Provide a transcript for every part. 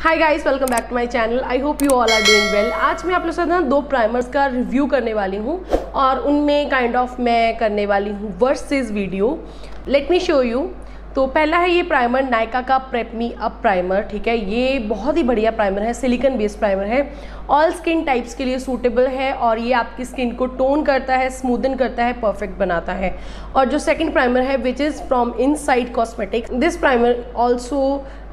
Hi guys welcome back to my channel I hope you all are doing well आज मैं आप लोग साथ ना दो प्राइमर्स का रिव्यू करने वाली हूँ और उनमें काइंड kind ऑफ़ of मैं करने वाली हूँ versus video let me show you तो पहला है ये प्राइमर नायका का प्रेपमी अप प्राइमर ठीक है? ये बहुत ही बढ़िया प्राइमर है सिलिकन बेस्ड प्राइमर है। ऑल स्किन टाइप्स के लिए सूटेबल है और ये आपकी स्किन को टोन करता है स्मूदन करता है परफेक्ट बनाता है। और जो सेकंड प्राइमर है which is from Insight cosmetics this primer also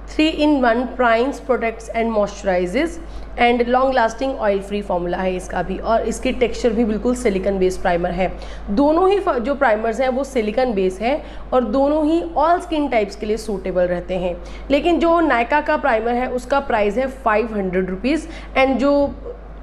three in one primes products and moisturises and long lasting oil free formula है इसका भी। और इसकी टेक्सचर भी बिल्कुल सिलिकन बेस्ड प्राइमर है। दोनों ही जो प्राइमर्स हैं, वो सिलिकन बेस्ड है और दोनों ही ऑल स्किन टाइप्स के लिए सूटेबल रहते हैं। लेकिन जो नायका का प्राइमर है, उसका प्राइस है फाइव हंड्रेड रुपीज़ एंड जो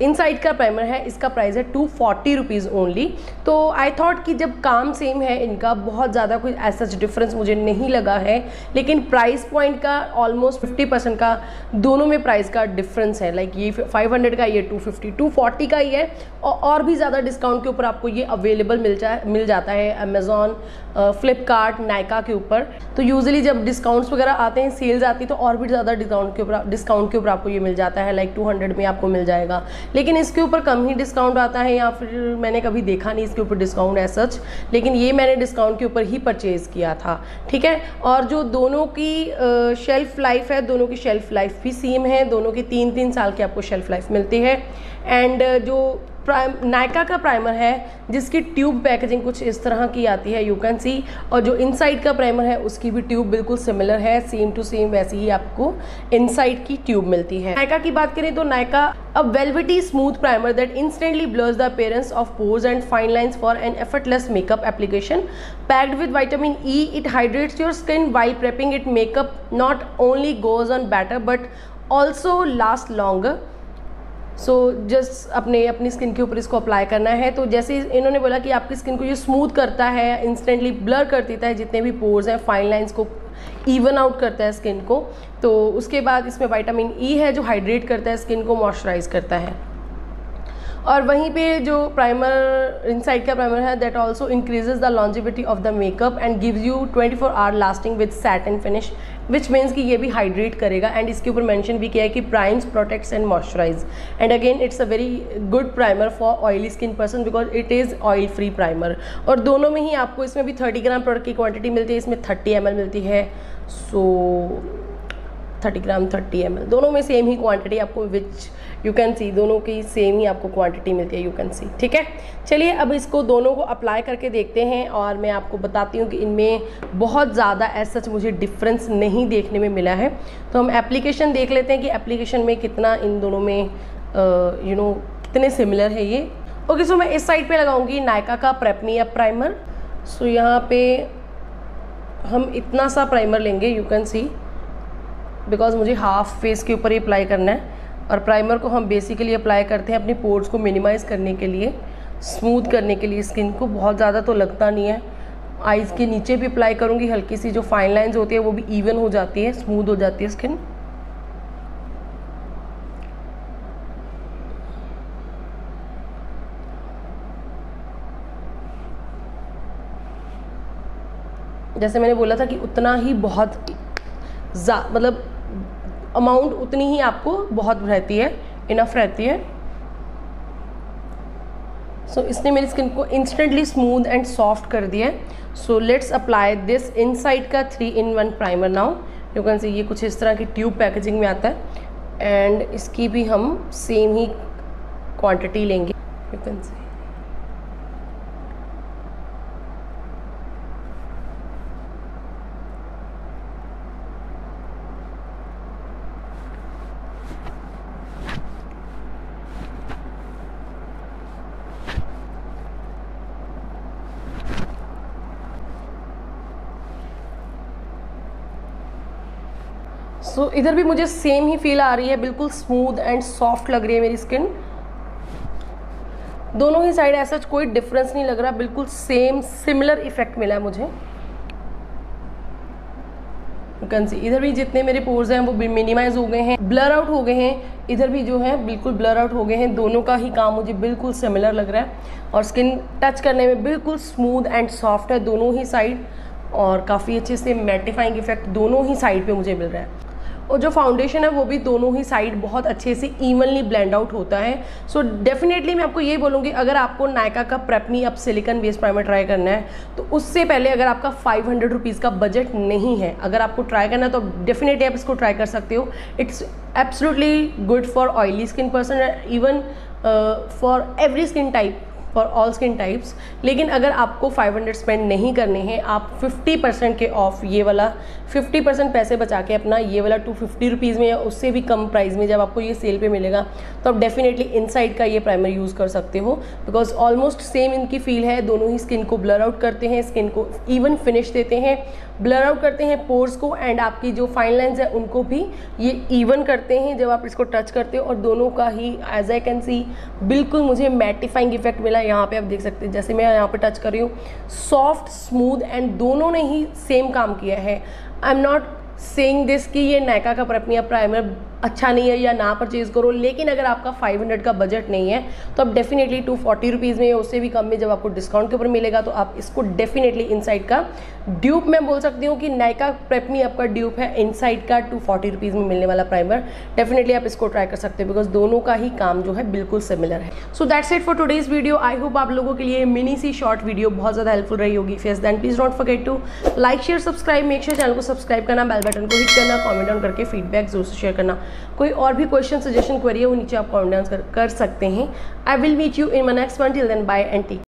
इनसाइड का प्राइमर है, इसका प्राइस है टू फोर्टी रुपीज़ ओनली तो आई थॉट कि जब काम सेम है इनका, बहुत ज़्यादा कोई ऐसा डिफरेंस मुझे नहीं लगा है, लेकिन प्राइस पॉइंट का ऑलमोस्ट फिफ्टी परसेंट का दोनों में प्राइस का डिफरेंस है. लाइक ये फाइव हंड्रेड का, ये टू फिफ्टी टू फोर्टी का ही है, और भी ज़्यादा डिस्काउंट के ऊपर आपको ये अवेलेबल मिल जाए मिल जाता है अमेज़ोन फ्लिपकार्ट नायका के ऊपर. तो यूजली जब डिस्काउंट्स वगैरह आते हैं सेल्स आती है तो और भी ज़्यादा डिस्काउंट के ऊपर डिस्काउंट के ऊपर आपको ये मिल जाता है लाइक टू हंड्रेड में आपको मिल जाएगा. लेकिन इसके ऊपर कम ही डिस्काउंट आता है या फिर मैंने कभी देखा नहीं इसके ऊपर डिस्काउंट है सच लेकिन ये मैंने डिस्काउंट के ऊपर ही परचेज़ किया था, ठीक है? और जो दोनों की शेल्फ़ लाइफ है, दोनों की शेल्फ़ लाइफ भी सेम है, दोनों की तीन तीन साल की आपको शेल्फ़ लाइफ मिलती है। एंड जो प्राइम, नायका का प्राइमर है, जिसकी ट्यूब पैकेजिंग कुछ इस तरह की आती है यू कैन सी और जो इनसाइड का प्राइमर है, उसकी भी ट्यूब बिल्कुल सिमिलर है सेम टू सेम वैसी ही आपको इनसाइड की ट्यूब मिलती है। नायका की बात करें तो Nykaa a velvety smooth primer that instantly blurs the appearance of pores and fine lines for an effortless makeup application packed with vitamin E it hydrates your skin by prepping it makeup not only goes on better but also last longer so so, just अपने अपनी skin के ऊपर इसको apply करना है। तो जैसे इन्होंने बोला कि आपकी स्किन को ये स्मूथ करता है इंस्टेंटली ब्लर कर देता है जितने भी पोर्स हैं फाइन लाइंस को इवन आउट करता है स्किन को। तो उसके बाद इसमें वाइटामिन ई e है जो हाइड्रेट करता है स्किन को मॉइस्चराइज करता है। और वहीं पे जो प्राइमर इनसाइड का प्राइमर है that also increases the longevity of the makeup and gives you 24 four hour lasting with and finish which means कि ये भी हाइड्रेट करेगा। एंड इसके ऊपर मेंशन भी किया है कि primes protects and moisturise and again it's a very good primer for oily skin person because it is oil free primer और दोनों में ही आपको इसमें भी थर्टी ग्राम प्रोडक्ट की क्वांटिटी मिलती है, इसमें थर्टी एम मिलती है। So thirty gram thirty M दोनों में सेम ही क्वांटिटी आपको विच यू कैन सी दोनों की सेम ही आपको क्वांटिटी मिलती है यू कैन सी ठीक है? चलिए अब इसको दोनों को अप्लाई करके देखते हैं और मैं आपको बताती हूँ कि इनमें बहुत ज़्यादा एज सच मुझे डिफरेंस नहीं देखने में मिला है। तो हम एप्लीकेशन देख लेते हैं कि एप्लीकेशन में कितना इन दोनों में यू नो कितने सिमिलर है ये। ओके okay, सो so मैं इस साइड पे लगाऊँगी नायका का prep me up primer so so यहाँ पे हम इतना सा प्राइमर लेंगे यू कैन सी बिकॉज़ मुझे हाफ़ फेस के ऊपर ही अप्लाई करना है और प्राइमर को हम बेसिकली अप्लाई करते हैं अपनी पोर्स को मिनिमाइज़ करने के लिए स्मूथ करने के लिए स्किन को, बहुत ज़्यादा तो लगता नहीं है। आइज़ के नीचे भी अप्लाई करूँगी, हल्की सी जो फाइन लाइंस होती है वो भी इवन हो जाती है स्मूथ हो जाती है स्किन जैसे मैंने बोला था कि उतना ही बहुत मतलब अमाउंट उतनी ही आपको बहुत रहती है इनफ रहती है। सो so, इसने मेरी स्किन को इंस्टेंटली स्मूथ एंड सॉफ्ट कर दिया है। So let's apply this Insight का three in one primer now you can see ये कुछ इस तरह की ट्यूब पैकेजिंग में आता है। एंड इसकी भी हम सेम ही क्वांटिटी लेंगे। You can see so so, इधर भी मुझे सेम ही फील आ रही है। बिल्कुल स्मूथ एंड सॉफ्ट लग रही है मेरी स्किन दोनों ही साइड ऐसा कोई डिफरेंस नहीं लग रहा। बिल्कुल सेम सिमिलर इफ़ेक्ट मिला है मुझे इधर भी जितने मेरे पोर्स हैं वो मिनिमाइज हो गए हैं। ब्लर आउट हो गए हैं। इधर भी जो है बिल्कुल ब्लर आउट हो गए हैं। दोनों का ही काम मुझे बिल्कुल सिमिलर लग रहा है। और स्किन टच करने में बिल्कुल स्मूथ एंड सॉफ्ट है। दोनों ही साइड और काफ़ी अच्छे से मैटिफाइंग इफ़ेक्ट दोनों ही साइड पे मुझे मिल रहा है। और जो फाउंडेशन है वो भी दोनों ही साइड बहुत अच्छे से इवनली ब्लेंड आउट होता है। सो so डेफिनेटली मैं आपको ये बोलूँगी, अगर आपको नायका का प्रेपमी अब सिलिकन बेस प्राइमर ट्राई करना है तो उससे पहले अगर आपका फाइव हंड्रेड रुपीज़ का बजट नहीं है, अगर आपको ट्राई करना है तो डेफिनेटली आप इसको ट्राई कर सकते हो। It's absolutely good for oily skin person even for every skin type for all skin types. लेकिन अगर आपको 500 स्पेंड नहीं करने हैं, आप 50 परसेंट के ऑफ़ ये वाला 50 परसेंट पैसे बचा के अपना ये वाला टू फिफ्टी रुपीज़ में या उससे भी कम प्राइस में जब आपको ये सेल पे मिलेगा तो आप डेफिनेटली इनसाइड का ये प्राइमर यूज़ कर सकते हो। बिकॉज़ ऑलमोस्ट सेम इनकी फील है, दोनों ही स्किन को ब्लर आउट करते हैं स्किन को इवन फिनिश देते हैं ब्लर आउट करते हैं पोर्स को एंड आपकी जो फाइन लाइन्स है, उनको भी ये इवन करते हैं जब आप इसको टच करते हो। और दोनों का ही एज आई कैन सी बिल्कुल मुझे मैटिफाइंग इफ़ेक्ट मिला। यहाँ पे आप देख सकते हैं, जैसे मैं यहाँ पे टच कर रही हूँ सॉफ्ट स्मूथ एंड दोनों ने ही सेम काम किया है। I am not saying this कि ये नायका का अपनी प्राइमर अच्छा नहीं है या ना परचेज़ करो, लेकिन अगर आपका 500 का बजट नहीं है तो आप डेफिनेटली टू फोर्टी रुपीज़ में उससे भी कम में जब आपको डिस्काउंट के ऊपर मिलेगा तो आप इसको डेफिनेटली इनसाइड का ड्यूप मैं बोल सकती हूँ कि नायका प्रेपमी आपका ड्यूप है इनसाइड का टू फोर्टी रुपीज़ में मिलने वाला प्राइमर डेफिनेटली आप इसको ट्राई कर सकते हो बिकॉज़ दोनों का ही काम जो है बिल्कुल सिमिलर है। So that's it for today's video I hope आप लोगों के लिए मिनी सी शॉर्ट वीडियो बहुत ज़्यादा हेल्पफुल रही होगी। Face then please don't forget to like share subscribe make sure channel को सब्सक्राइब करना बेल बटन को हिट करना कॉमेंट ऑन करके फीडबैक ज़रूर से शेयर करना। कोई और भी क्वेश्चन सजेशन क्वेरी है वो नीचे आप कॉमेंट कर, कर सकते हैं। I will meet you in my next one till then bye and T